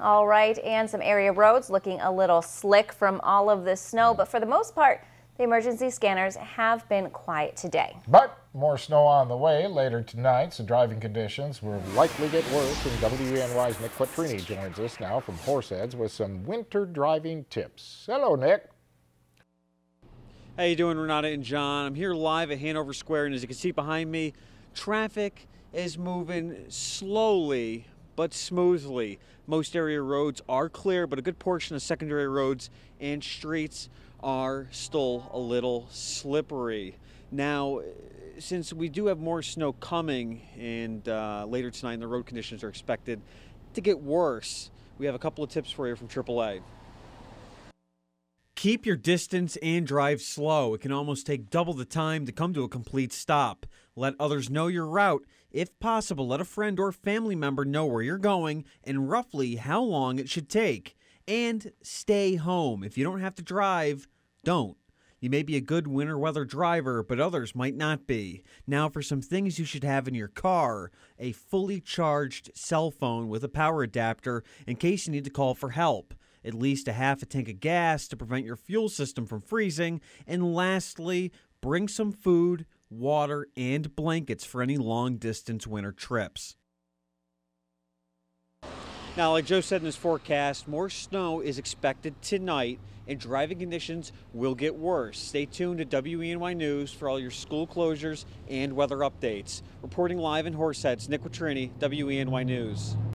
All right, and some area roads looking a little slick from all of this snow, but for the most part, the emergency scanners have been quiet today. But more snow on the way later tonight, so driving conditions will likely get worse. And WENY's Nick Quattrini joins us now from Horseheads with some winter driving tips. Hello, Nick. How you doing, Renata and John? I'm here live at Hanover Square, and as you can see behind me, traffic is moving slowly but smoothly. Most area roads are clear, but a good portion of secondary roads and streets are still a little slippery. Now, since we do have more snow coming and uh, later tonight, the road conditions are expected to get worse, we have a couple of tips for you from AAA. Keep your distance and drive slow. It can almost take double the time to come to a complete stop. Let others know your route. If possible, let a friend or family member know where you're going and roughly how long it should take. And stay home. If you don't have to drive, don't. You may be a good winter weather driver, but others might not be. Now, for some things you should have in your car a fully charged cell phone with a power adapter in case you need to call for help at least a half a tank of gas to prevent your fuel system from freezing, and lastly, bring some food, water, and blankets for any long distance winter trips. Now, like Joe said in his forecast, more snow is expected tonight and driving conditions will get worse. Stay tuned to WENY News for all your school closures and weather updates. Reporting live in Horseheads, Nick Quattrini, WENY News.